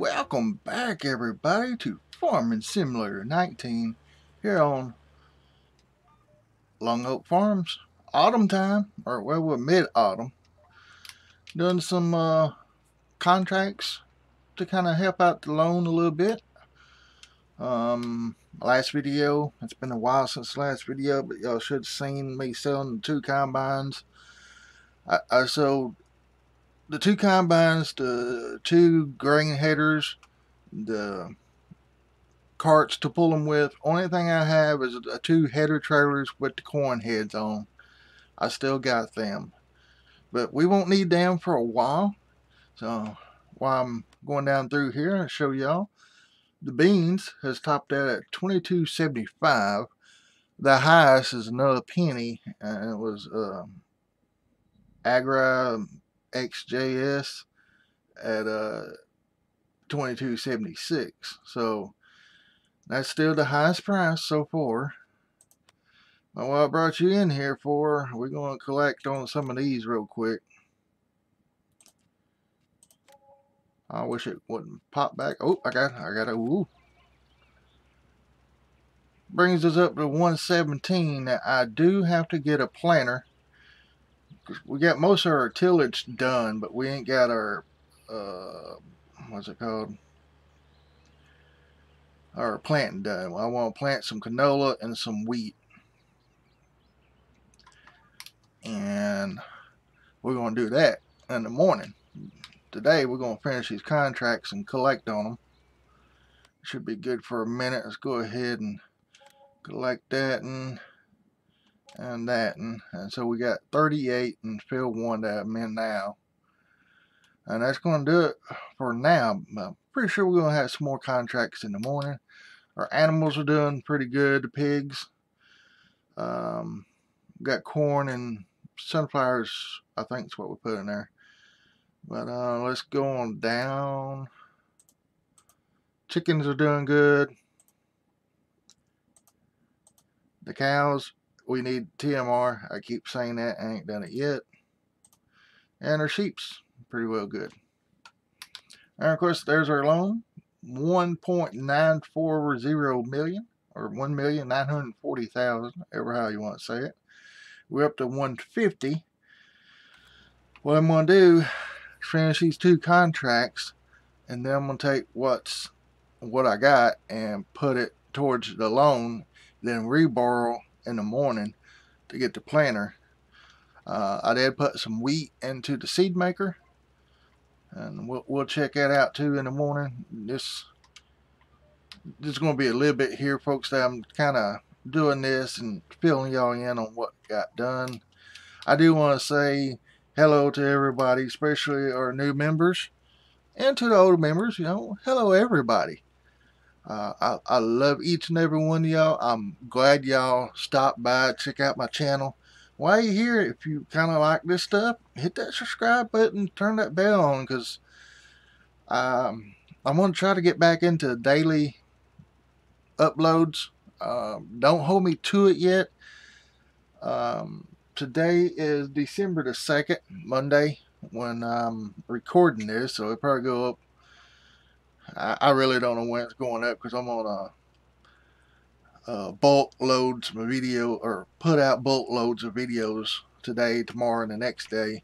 Welcome back, everybody, to Farming Simulator 19 here on Lone Oak Farms. Autumn time, or well, we're mid-autumn. Doing some uh, contracts to kind of help out the loan a little bit. Um, last video, it's been a while since last video, but y'all should have seen me selling two combines. I, I sold the two combines, the two grain headers, the carts to pull them with. Only thing I have is a two header trailers with the corn heads on. I still got them. But we won't need them for a while. So while I'm going down through here, I'll show y'all. The beans has topped out at 22.75. The highest is another penny, and it was uh, Agra XJS at uh 22.76 so that's still the highest price so far. Well, what I brought you in here for we're going to collect on some of these real quick. I wish it wouldn't pop back. Oh I got I got a ooh. Brings us up to 117 now I do have to get a planter we got most of our tillage done, but we ain't got our uh, what's it called? Our planting done. I want to plant some canola and some wheat, and we're gonna do that in the morning. Today we're gonna finish these contracts and collect on them. Should be good for a minute. Let's go ahead and collect that and and that and, and so we got 38 and field one that I'm in now. And that's going to do it for now I'm pretty sure we're going to have some more contracts in the morning. Our animals are doing pretty good the pigs um, got corn and sunflowers I think is what we put in there. But uh, let's go on down. Chickens are doing good. The cows we need TMR. I keep saying that. I ain't done it yet. And our sheep's pretty well good. And of course, there's our loan. 1.940 million or 1,940,000, ever how you want to say it. We're up to 150. What I'm going to do is finish these two contracts and then I'm going to take what's what I got and put it towards the loan, then reborrow in the morning to get the planter. Uh, I did put some wheat into the seed maker and we'll, we'll check that out too in the morning. This, this is going to be a little bit here folks that I'm kind of doing this and filling y'all in on what got done. I do want to say hello to everybody, especially our new members and to the older members, you know, hello everybody. Uh, I, I love each and every one of y'all. I'm glad y'all stopped by, check out my channel. While you're here, if you kind of like this stuff, hit that subscribe button, turn that bell on, because um, I'm going to try to get back into daily uploads. Um, don't hold me to it yet. Um, today is December the 2nd, Monday, when I'm recording this, so it'll probably go up I, I really don't know when it's going up because I'm on a, a bulk loads of video or put out bulk loads of videos today, tomorrow, and the next day.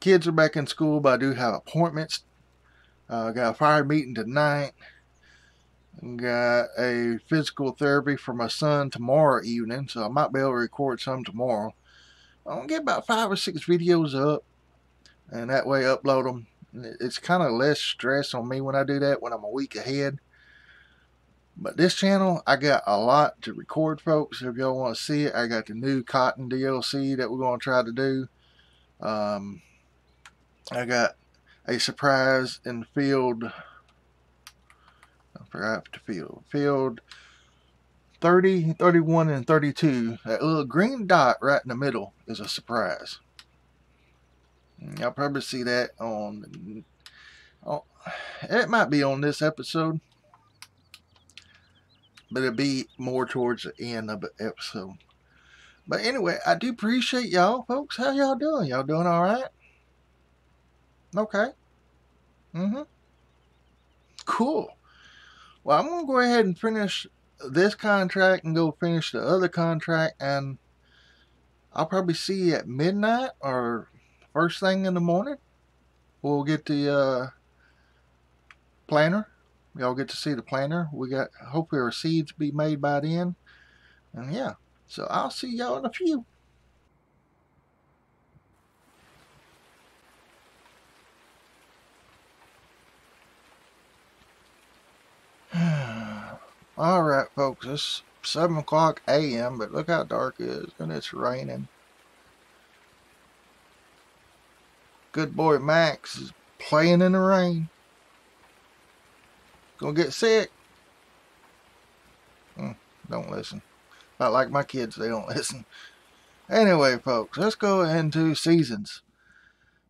Kids are back in school, but I do have appointments. Uh, got a fire meeting tonight. Got a physical therapy for my son tomorrow evening, so I might be able to record some tomorrow. I'm gonna get about five or six videos up, and that way upload them it's kind of less stress on me when I do that when I'm a week ahead. But this channel, I got a lot to record, folks. If y'all want to see it, I got the new Cotton DLC that we're going to try to do. Um, I got a surprise in the field. I forgot the field. Field 30, 31, and 32. That little green dot right in the middle is a surprise. Y'all probably see that on, oh, it might be on this episode, but it'll be more towards the end of the episode. But anyway, I do appreciate y'all, folks. How y'all doing? Y'all doing all right? Okay. Mm-hmm. Cool. Well, I'm going to go ahead and finish this contract and go finish the other contract and I'll probably see you at midnight or first thing in the morning. We'll get the uh, planter. Y'all get to see the planter. We got hopefully our seeds be made by then. And yeah, so I'll see y'all in a few. Alright folks, it's 7 o'clock a.m. but look how dark it is and it's raining. Good boy Max is playing in the rain. Gonna get sick. Mm, don't listen. Not like my kids, they don't listen. Anyway, folks, let's go into seasons.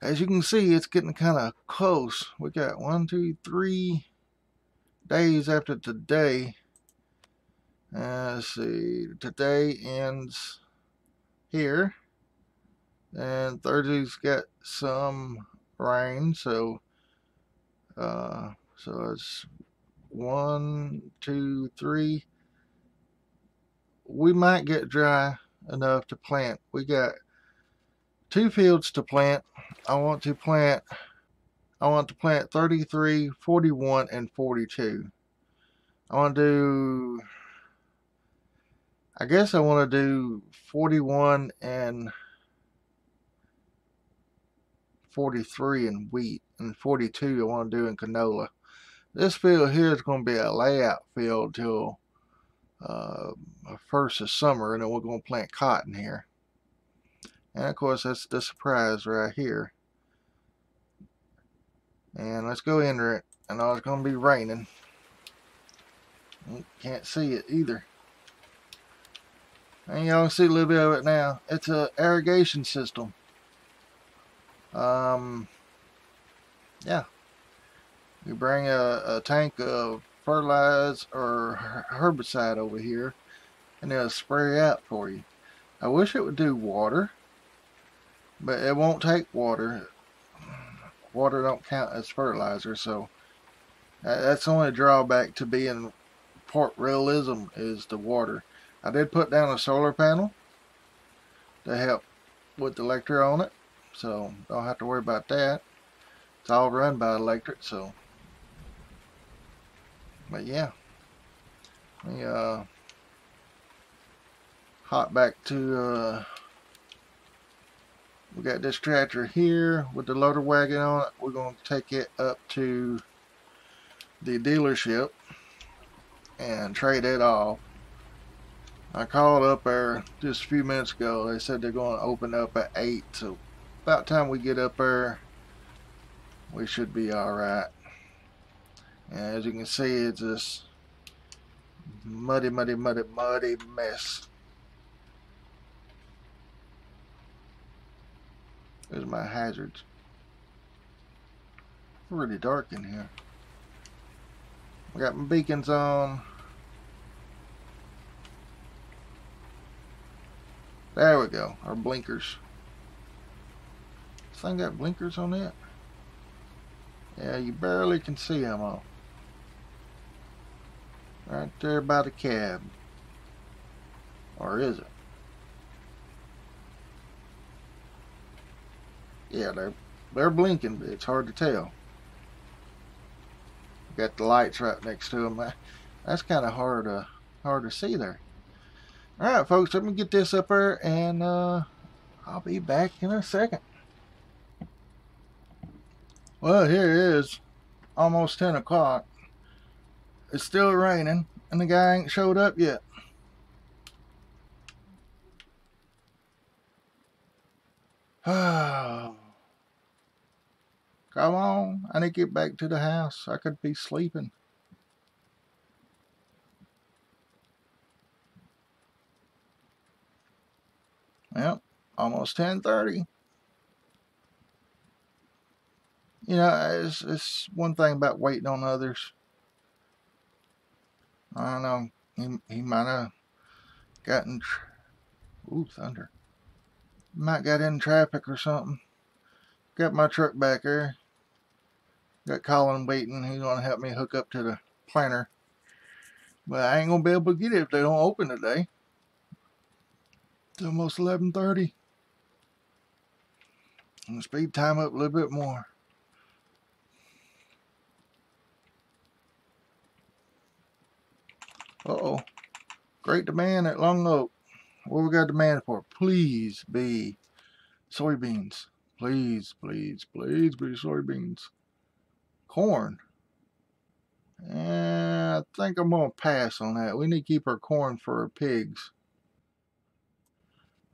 As you can see, it's getting kind of close. We got one, two, three days after today. Uh, let's see. Today ends here. And Thursday's got some rain, so uh, so it's one, two, three. We might get dry enough to plant. We got two fields to plant. I want to plant I want to plant 33, 41, and 42. I want to do I guess I want to do 41 and 43 in wheat and 42 you want to do in canola. This field here is going to be a layout field till uh, first of summer and then we're going to plant cotton here. And of course that's the surprise right here. And let's go enter it. I know it's going to be raining. Can't see it either. And y'all see a little bit of it now. It's a irrigation system. Um, yeah. You bring a, a tank of fertilizer or herbicide over here and it'll spray out for you. I wish it would do water, but it won't take water. Water don't count as fertilizer, so that's the only drawback to being port realism is the water. I did put down a solar panel to help with the electric on it, so don't have to worry about that. It's all run by electric, so but yeah. We uh hop back to uh we got this tractor here with the loader wagon on it. We're going to take it up to the dealership and trade it off. I called up there just a few minutes ago. They said they're going to open up at 8. So about time we get up there, we should be alright. As you can see, it's this muddy, muddy, muddy, muddy mess. There's my hazards. Really dark in here. I got my beacons on. There we go, our blinkers. Thing got blinkers on it? Yeah, you barely can see them all. Right there by the cab. Or is it? Yeah, they're, they're blinking, but it's hard to tell. Got the lights right next to them. That's kind of hard, uh, hard to see there. Alright, folks, let me get this up there, and uh, I'll be back in a second. Well, here it is. Almost 10 o'clock. It's still raining, and the guy ain't showed up yet. Come on, I need to get back to the house. I could be sleeping. Yep, almost 10.30. You know, it's, it's one thing about waiting on others. I don't know. He, he might have gotten... Ooh, thunder. Might got in traffic or something. Got my truck back there. Got Collin waiting. He's gonna help me hook up to the planter. But I ain't gonna be able to get it if they don't open today. It's almost 11:30. And speed time up a little bit more. Uh oh. Great demand at Lone Oak. What we got demand for? Please be soybeans. Please, please, please be soybeans. Corn. I think I'm going to pass on that. We need to keep our corn for our pigs.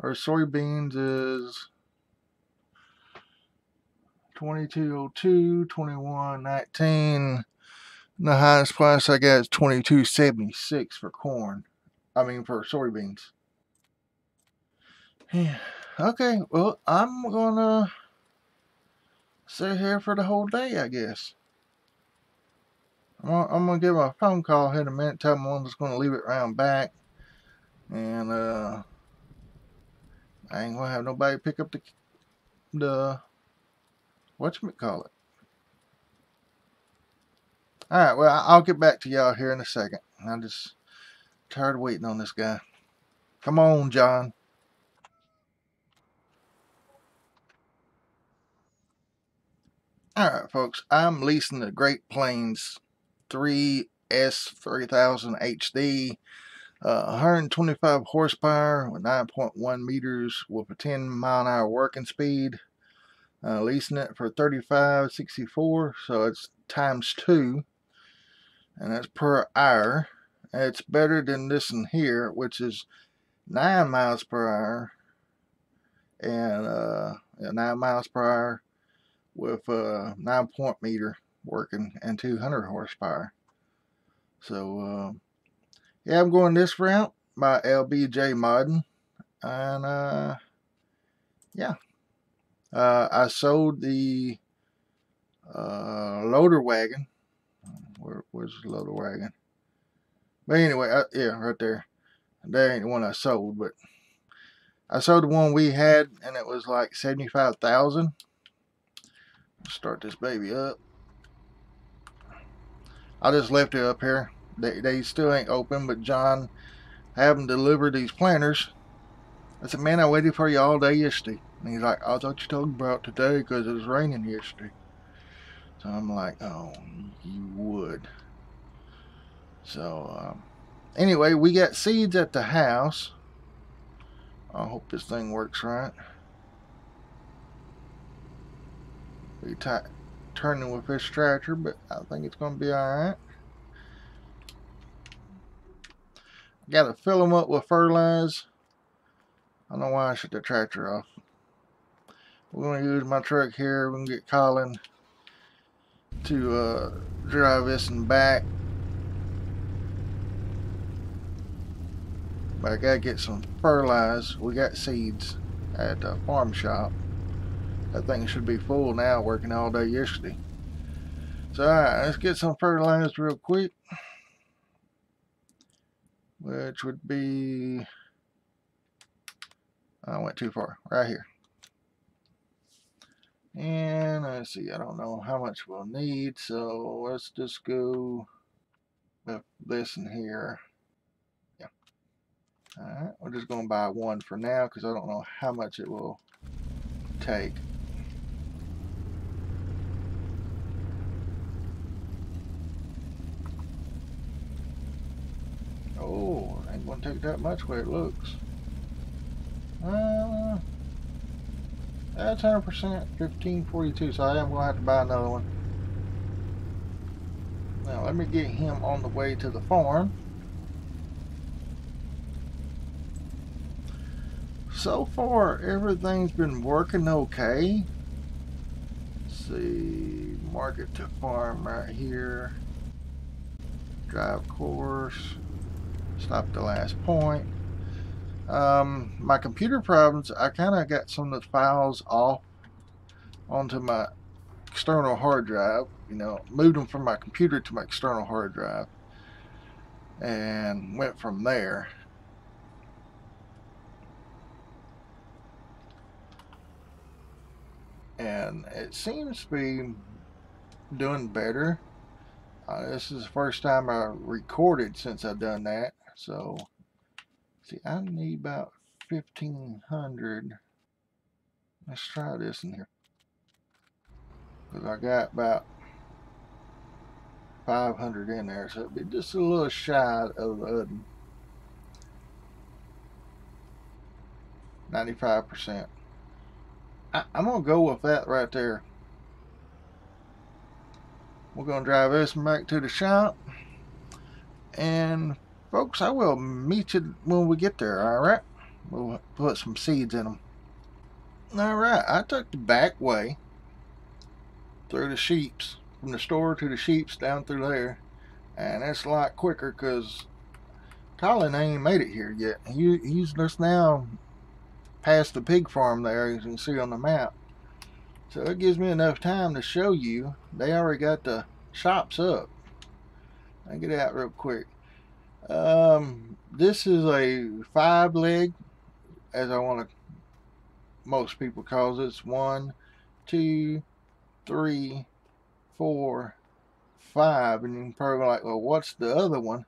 Our soybeans is 2202, 2119. The highest price I got is 2276 for corn. I mean for soybeans. Yeah. Okay, well, I'm gonna sit here for the whole day, I guess. I'm gonna, give a phone call here in a minute, tell them I'm just gonna leave it around back. And, uh, I ain't gonna have nobody pick up the, the, whatchamacallit. Alright, well, I'll get back to y'all here in a second. I'm just tired of waiting on this guy. Come on, John. Alright, folks, I'm leasing the Great Plains 3S3000 HD, uh, 125 horsepower with 9.1 meters with a 10 mile an hour working speed. Uh, leasing it for 35.64, so it's times two and that's per hour. It's better than this one here, which is 9 miles per hour and uh, 9 miles per hour with a 9 point meter working and 200 horsepower. So, uh, yeah, I'm going this route by LBJ Modding. And, uh, yeah. Uh, I sold the uh, loader wagon where, where's the loader wagon? But anyway, I, yeah, right there. That ain't the one I sold, but I sold the one we had, and it was like seventy-five thousand. Start this baby up. I just left it up here. They, they still ain't open, but John have them deliver these planters. I said, man, I waited for you all day yesterday. And he's like, I thought you told about today because it was raining yesterday. So I'm like, oh, you would. So, um, anyway, we got seeds at the house. I hope this thing works right. Be turning with this tractor, but I think it's going to be alright. Got to fill them up with fertilizer. I don't know why I shut the tractor off. We're going to use my truck here. We can get Collin to uh, drive this and back. But I gotta get some fertilizer. We got seeds at the farm shop. That thing should be full now, working all day yesterday. So alright, let's get some fertilizer real quick. Which would be I went too far. Right here. And let's see, I don't know how much we'll need, so let's just go with this in here. Yeah. Alright, we're just going to buy one for now because I don't know how much it will take. Oh, ain't going to take that much where it looks. Uh, that's 100%, 1542, so I am going to have to buy another one. Now, let me get him on the way to the farm. So far, everything's been working okay. Let's see, market to farm right here. Drive course. Stop the last point. Um, my computer problems, I kind of got some of the files off onto my external hard drive. You know, moved them from my computer to my external hard drive and went from there. And it seems to be doing better. Uh, this is the first time I recorded since I've done that. So, see, I need about 1500. Let's try this in here. Because I got about 500 in there. So it'd be just a little shy of the 95%. I, I'm going to go with that right there. We're going to drive this back to the shop. And folks, I will meet you when we get there, alright? We'll put some seeds in them. Alright, I took the back way through the sheeps. From the store to the sheeps down through there. And it's a lot quicker because Collin ain't made it here yet. He, he's just now past the pig farm there, as you can see on the map. So it gives me enough time to show you. They already got the shops up. I get out real quick. Um, this is a five leg, as I want to, most people calls it. It's one, two, three, four, five. And you can probably like, well, what's the other one?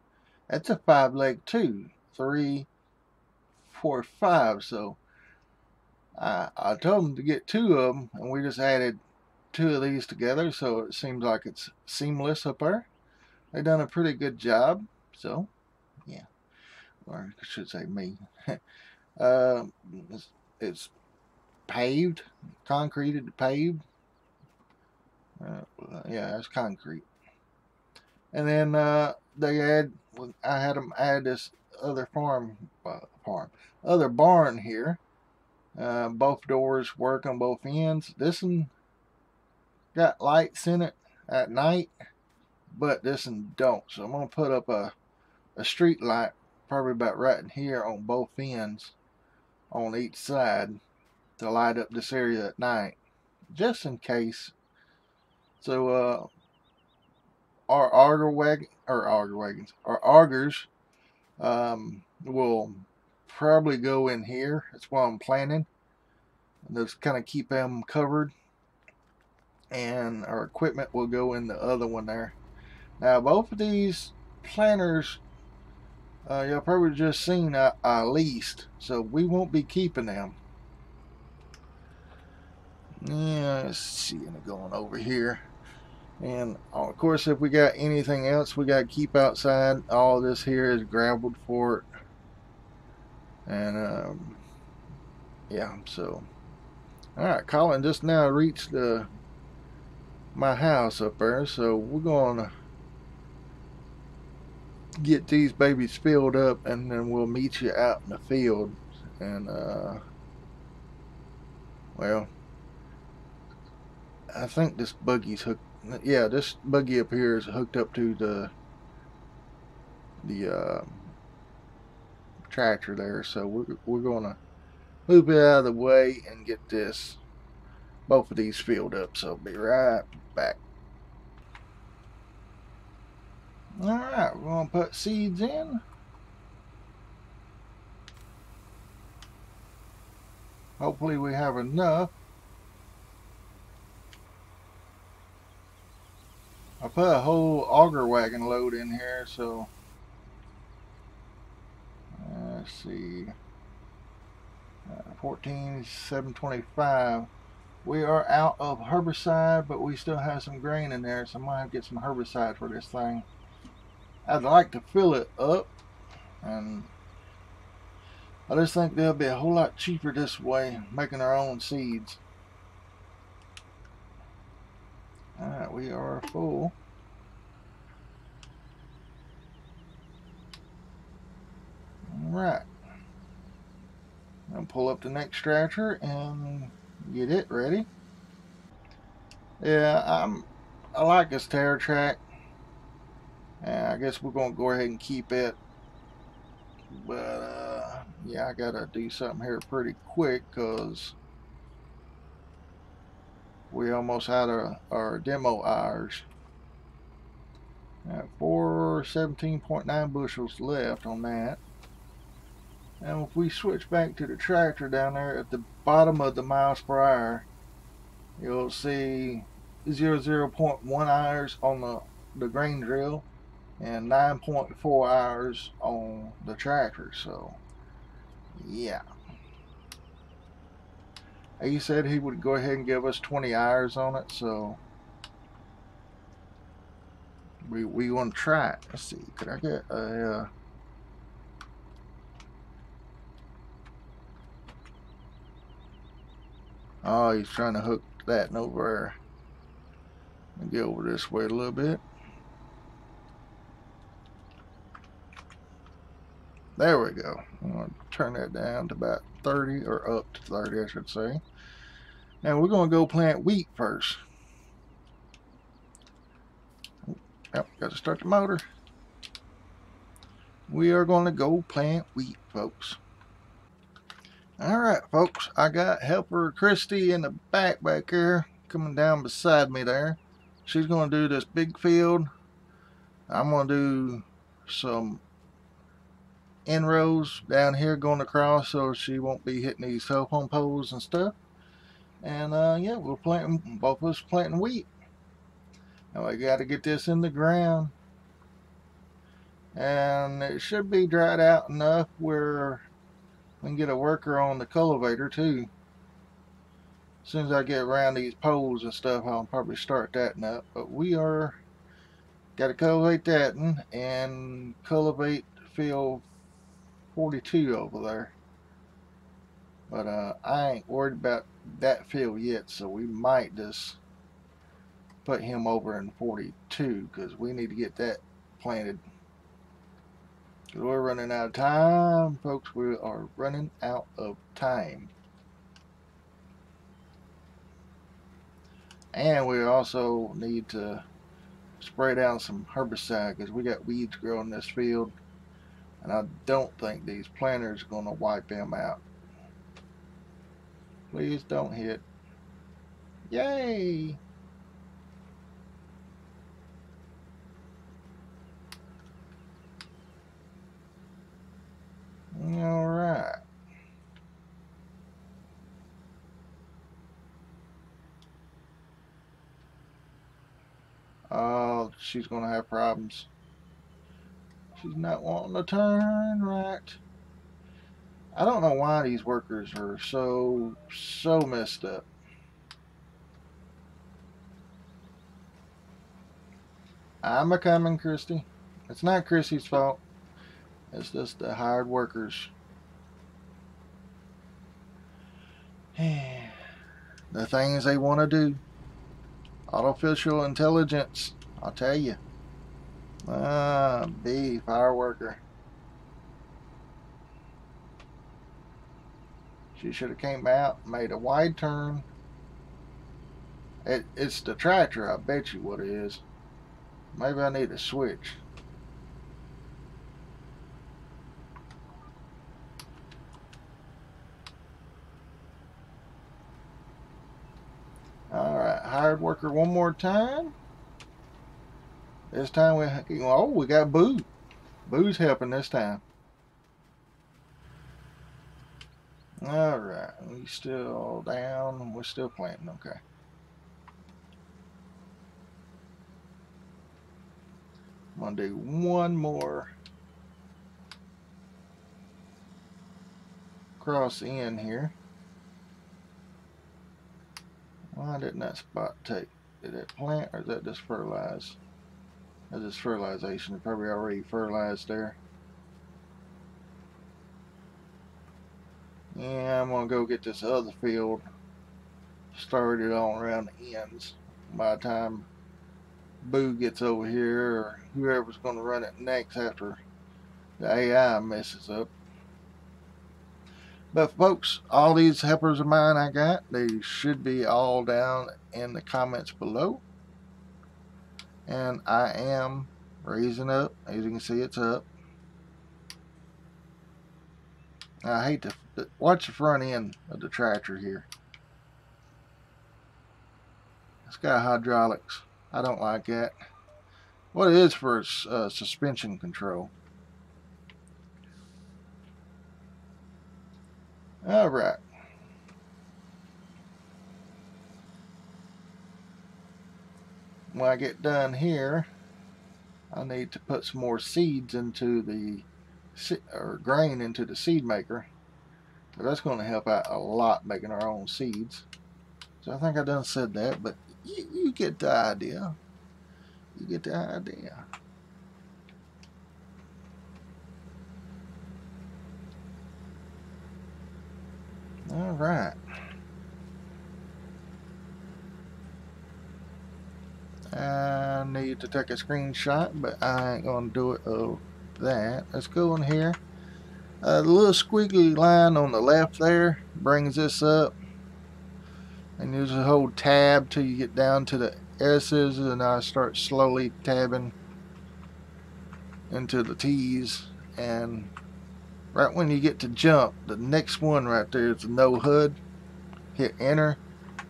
That's a five leg too. Three, four, five. So I, I told them to get two of them, and we just added two of these together, so it seems like it's seamless up there. They've done a pretty good job, so or I should say me. uh, it's, it's, paved, concreted, paved. Uh, yeah, it's concrete. And then uh, they add, I had them add this other farm, uh, farm, other barn here uh, both doors work on both ends. This one got lights in it at night, but this one don't. So I'm to put up a, a street light probably about right in here on both ends on each side to light up this area at night just in case so uh our auger wagon or auger wagons our augers um will probably go in here. That's why I'm planning. And just kind of keep them covered. And our equipment will go in the other one there. Now, both of these planters, uh, y'all probably just seen I, I leased. So we won't be keeping them. Yeah, let's see. Going over here. And of course, if we got anything else we got to keep outside, all this here is graveled for it and um, yeah so alright Collin just now reached uh, my house up there so we're gonna get these babies filled up and then we'll meet you out in the field and uh, well I think this buggy's hooked yeah this buggy up here is hooked up to the the uh, tractor there. So we're, we're to move it out of the way and get this, both of these filled up. So I'll be right back. Alright, we're going to put seeds in. Hopefully we have enough. I put a whole auger wagon load in here, so let's see, uh, 14725. We are out of herbicide, but we still have some grain in there, so I might get some herbicide for this thing. I'd like to fill it up, and I just think they'll be a whole lot cheaper this way, making our own seeds. Alright, we are full. alright I'll pull up the next tractor and get it ready. Yeah, I'm, I like this TerraTrac. I guess we're going to go ahead and keep it. But, uh, yeah, I got to do something here pretty quick because we almost had our, our demo hours. Got 417.9 bushels left on that. And if we switch back to the tractor down there at the bottom of the miles per hour, you'll see 0.0.1 hours on the, the grain drill and 9.4 hours on the tractor. So, yeah. He said he would go ahead and give us 20 hours on it, so we we want to try it. Let's see. Could I get a? Uh, oh, he's trying to hook that over there. Get over this way a little bit. There we go. I'm going to turn that down to about 30 or up to 30 I should say. Now we're going to go plant wheat first. Yep, got to start the motor. We are going to go plant wheat, folks. Alright, folks. I got helper Christy in the back back here coming down beside me there. She's going to do this big field. I'm going to do some inrows down here going across so she won't be hitting these telephone poles and stuff. And uh, yeah, we're planting, both of us planting wheat. Now I got to get this in the ground. And it should be dried out enough where we can get a worker on the cultivator too. As soon as I get around these poles and stuff, I'll probably start that up. But we are got to cultivate that and cultivate field 42 over there. But uh, I ain't worried about that field yet, so we might just put him over in 42 because we need to get that planted. Because we're running out of time, folks. We are running out of time. And we also need to spray down some herbicide because we got weeds growing in this field. And I don't think these planters are going to wipe them out. Please don't hit. Yay! Alright. Oh, she's going to have problems. She's not wanting to turn right. I don't know why these workers are so, so messed up. I'm a coming, Christy. It's not Christy's fault. It's just the hired workers. the things they want to do. Artificial intelligence, I'll tell you. Ah, B, fire worker. She should have came out, made a wide turn. It, it's the tractor, I bet you what it is. Maybe I need to switch. Alright, hired worker one more time. This time we, oh, we got Boo. Boo's helping this time. Alright, we still down. We're still planting, okay. I'm to do one more cross in here. Why didn't that spot take? Did it plant or is that just fertilize? That's just fertilization. Probably already fertilized there. Yeah, I'm going to go get this other field started on around the ends. By the time Boo gets over here, or whoever's going to run it next after the AI messes up. But folks, all these helpers of mine I got, they should be all down in the comments below. And I am raising up. As you can see, it's up. I hate to watch the front end of the tractor here. It's got hydraulics. I don't like that. What it is for uh, suspension control. All right. When I get done here, I need to put some more seeds into the or grain into the seed maker. But that's going to help out a lot making our own seeds. So I think I done said that, but you, you get the idea. You get the idea. All right. I need to take a screenshot, but I ain't going to do it of that. Let's go in here. Uh, little squiggly line on the left there brings this up. And you just hold tab till you get down to the S's and I start slowly tabbing into the T's. And right when you get to jump, the next one right there is the no HUD. Hit enter.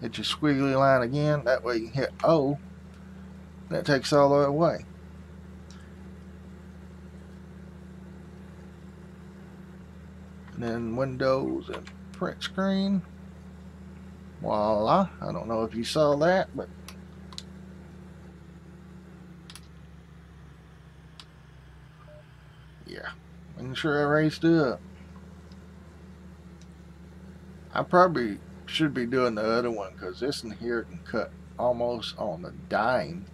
Hit your squiggly line again. That way you hit O that takes all that away. And then Windows and print screen. Voila. I don't know if you saw that, but yeah. Making sure I raised it up. I probably should be doing the other one because this in here can cut almost on the dime.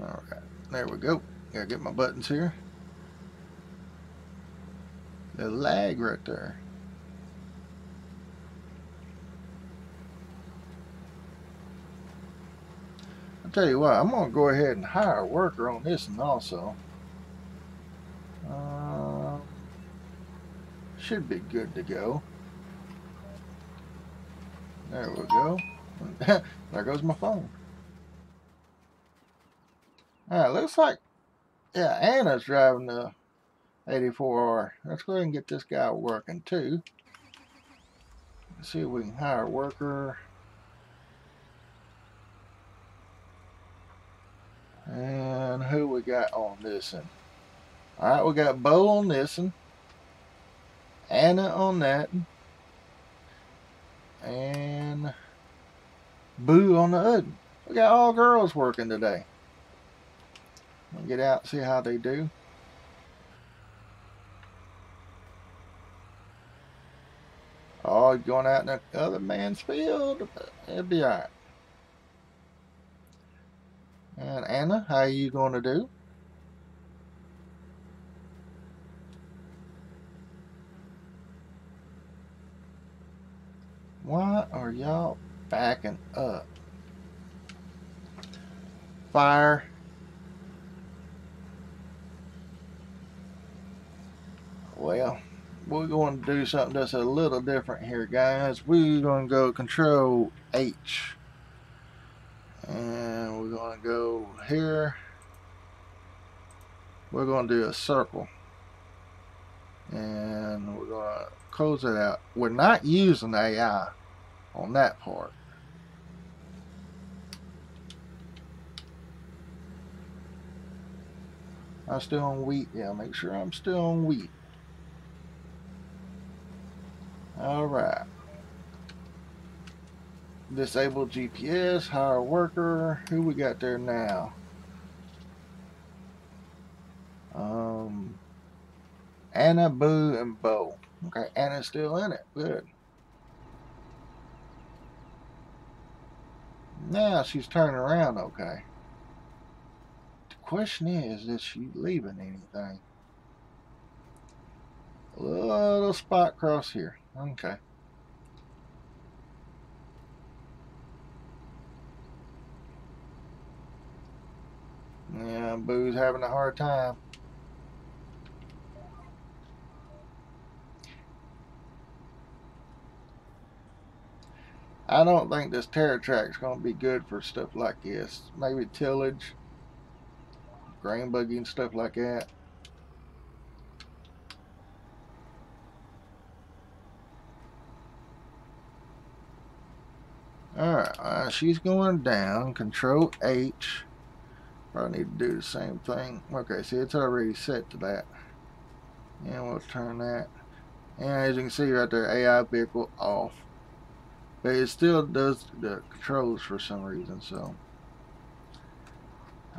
Alright, there we go. Gotta get my buttons here. The lag right there. I'll tell you what, I'm to go ahead and hire a worker on this one also. Uh, should be good to go. There we go. there goes my phone. Alright, looks like, yeah, Anna's driving the 84R. Let's go ahead and get this guy working too. Let's see if we can hire a worker. And who we got on this one? Alright, we got Bo on this one. Anna on that. And Boo on the one. We got all girls working today. Get out and see how they do. Oh, going out in the other man's field. It'll be alright. And Anna, how are you going to do? Why are y'all backing up? Fire Well, we're going to do something that's a little different here, guys. We're going to go Control H. And we're going to go here. We're going to do a circle. And we're going to close it out. We're not using AI on that part. I'm still on wheat. Yeah, make sure I'm still on wheat. Alright. Disable GPS, hire worker. Who we got there now? Um, Anna, Boo, and Bo. Okay, Anna's still in it. Good. Now she's turning around okay. The question is, is she leaving anything? Little spot cross here. Okay. Yeah, Boo's having a hard time. I don't think this TerraTrac's going to be good for stuff like this. Maybe tillage, grain buggy and stuff like that. Alright, uh, she's going down. Control H. Probably need to do the same thing. Okay, see, it's already set to that. And we'll turn that. And as you can see right there, AI vehicle off. But it still does the controls for some reason, so.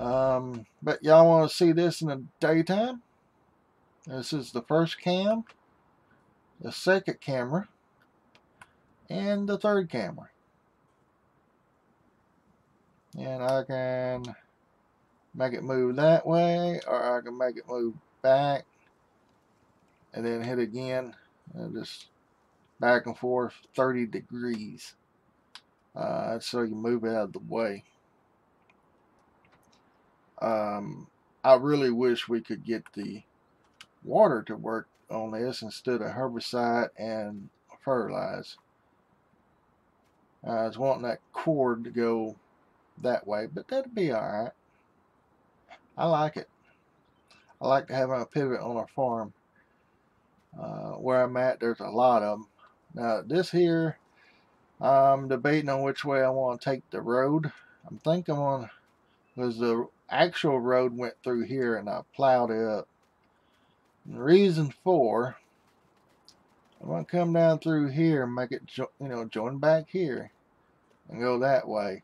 Um, but y'all want to see this in the daytime? This is the first cam, the second camera, and the third camera. And I can make it move that way or I can make it move back and then hit again and just back and forth 30 degrees. Uh, so you move it out of the way. Um, I really wish we could get the water to work on this instead of herbicide and fertilize I was wanting that cord to go that way but that'd be alright I like it. I like having a pivot on a farm. Uh, where I'm at, there's a lot of them. Now, this here, I'm debating on which way I want to take the road. I'm thinking on, because the actual road went through here and I plowed it up. And reason for, I'm going to come down through here and make it, you know, join back here and go that way.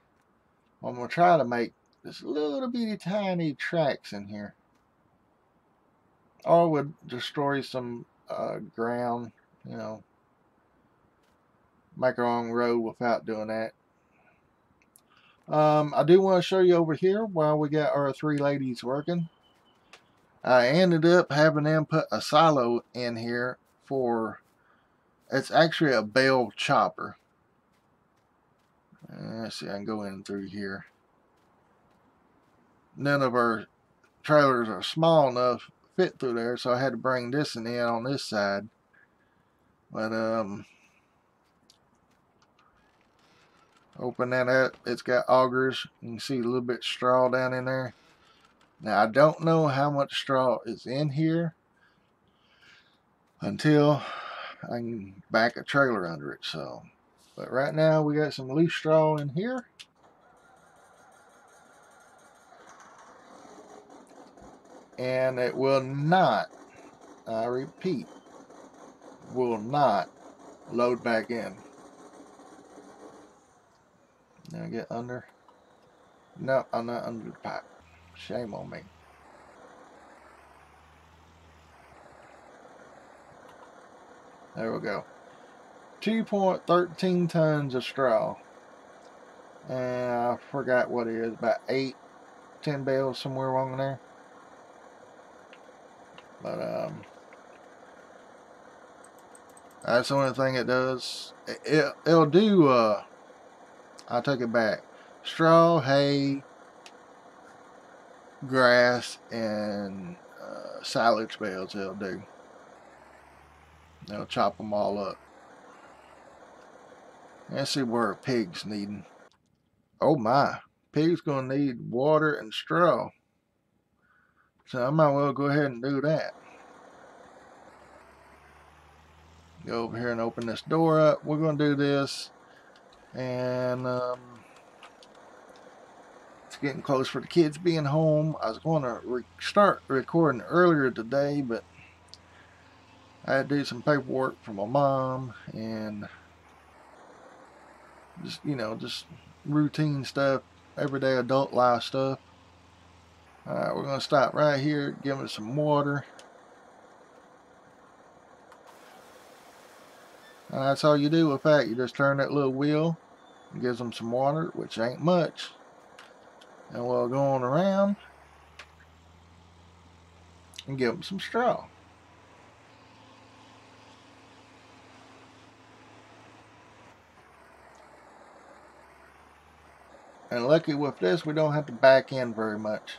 I'm going to try to make there's little bitty tiny tracks in here. Or would destroy some uh, ground, you know, make our own road without doing that. Um, I do want to show you over here while we got our three ladies working. I ended up having them put a silo in here for, it's actually a bale chopper. Let's see, I can go in through here. None of our trailers are small enough fit through there so I had to bring this in on this side. But um open that up. It's got augers. You can see a little bit straw down in there. Now I don't know how much straw is in here until I can back a trailer under it so but right now we got some loose straw in here and it will not, I repeat, will not load back in. Now get under. No, I'm not under the pipe. Shame on me. There we go. 2.13 tons of straw. And I forgot what it is, about 8, 10 bales somewhere along there. But um, that's the only thing it does. It, it'll do, uh, I take it back. Straw, hay, grass, and uh, silage bales it'll do. They'll chop them all up. Let's see where pig's needing. Oh my, pig's gonna need water and straw. So I might well go ahead and do that. Go over here and open this door up. We're to do this. And um, it's getting close for the kids being home. I was going to re start recording earlier today, but I had to do some paperwork for my mom and just, you know, just routine stuff, everyday adult life stuff. Alright, we're going to stop right here, give it some water. And that's all you do with that. You just turn that little wheel, gives them some water, which ain't much. And we'll go on around and give them some straw. And lucky with this, we don't have to back in very much.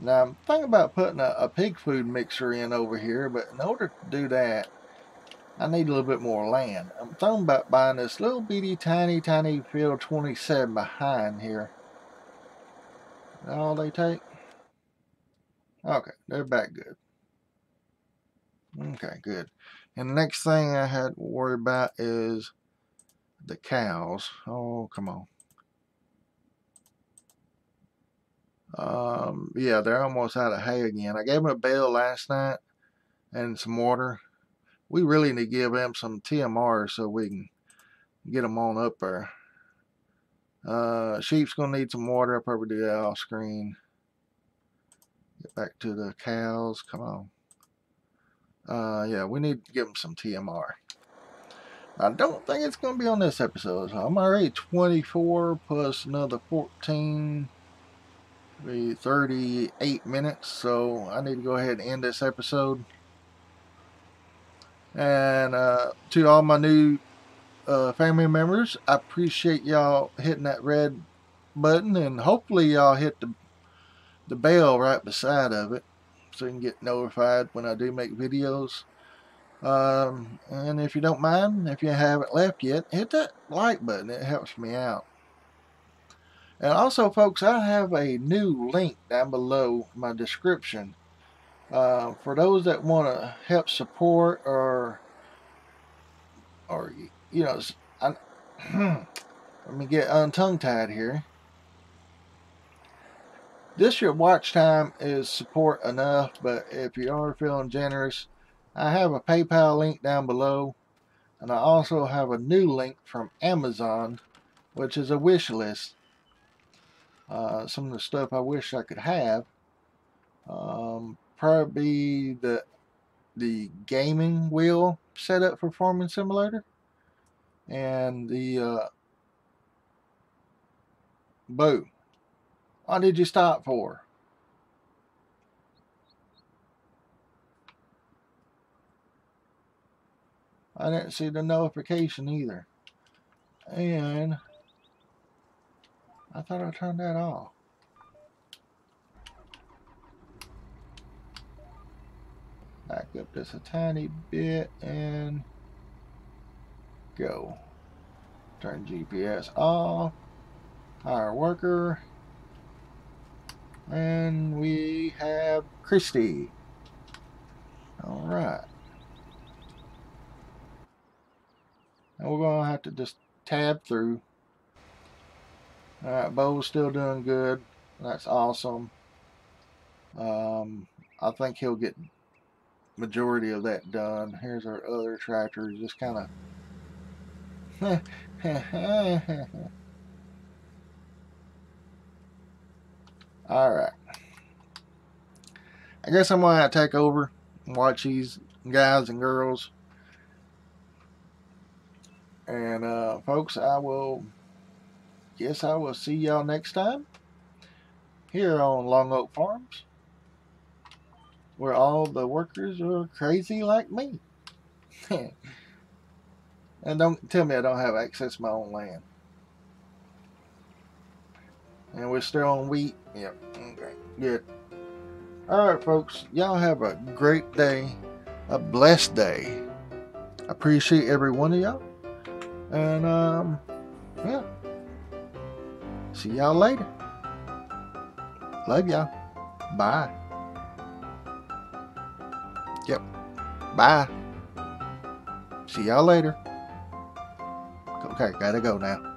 Now I'm thinking about putting a, a, pig food mixer in over here, but in order to do that, I need a little bit more land. I'm thinking about buying this little bitty tiny tiny field 27 behind here. Is that all they take? Okay, they're back good. Okay, good. And the next thing I had to worry about is the cows. Oh, come on. Um, yeah, they're almost out of hay again. I gave them a bale last night and some water. We really need to give them some TMR so we can get them on up there. Uh, sheep's gonna need some water. I'll probably do that off screen. Get back to the cows. Come on. Uh, yeah, we need to give them some TMR. I don't think it's going to be on this episode. So I'm already 24 plus another 14, be 38 minutes. So I need to go ahead and end this episode. And uh, to all my new uh, family members, I appreciate y'all hitting that red button, and hopefully y'all hit the the bell right beside of it so you can get notified when I do make videos. Um, and if you don't mind, if you haven't left yet, hit that like button. It helps me out. And also, folks, I have a new link down below my description. Uh, for those that want to help support or, or you know, I, let me get untongue tied here. This your watch time is support enough, but if you are feeling generous, I have a PayPal link down below, and I also have a new link from Amazon, which is a wish list. Uh, some of the stuff I wish I could have. Um, probably the the gaming wheel setup for Farming Simulator, and the uh, bow. What did you stop for? I didn't see the notification either. And I thought I turned that off. Back up just a tiny bit and go. Turn GPS off. Hire worker. And we have Christy. Alright. And we're going to have to just tab through. Alright, Bo's still doing good. That's awesome. Um, I think he'll get majority of that done. Here's our other tractor, just kind of... Alright. I guess I'm going to take over and watch these guys and girls and uh, folks, I will guess I will see y'all next time here on Lone Oak Farms, where all the workers are crazy like me. and don't tell me I don't have access to my own land. And we're still on wheat. Yep. Okay. Good. All right, folks. Y'all have a great day, a blessed day. Appreciate every one of y'all. And, um, yeah. See y'all later. Love y'all. Bye. Yep. Bye. See y'all later. Okay, gotta go now.